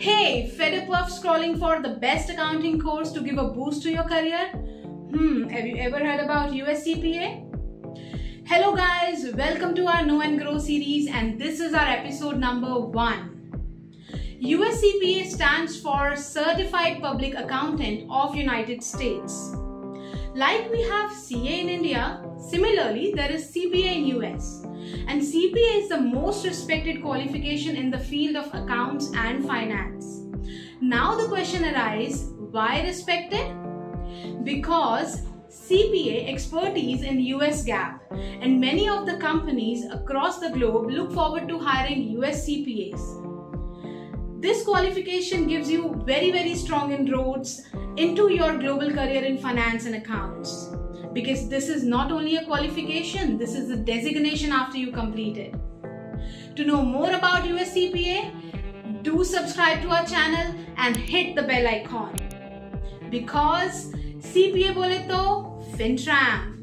Hey, fed up of scrolling for the best accounting course to give a boost to your career? Hmm, have you ever heard about USCPA? Hello guys, welcome to our Know and Grow series and this is our episode number 1. USCPA stands for Certified Public Accountant of United States. Like we have CA in India, similarly there is CPA in US. And CPA is the most respected qualification in the field of accounts and finance. Now the question arises, why respected? Because CPA expertise in US GAAP and many of the companies across the globe look forward to hiring US CPAs. This qualification gives you very very strong inroads into your global career in finance and accounts because this is not only a qualification, this is a designation after you complete it. To know more about USCPA, do subscribe to our channel and hit the bell icon. Because CPA bole to FinTram.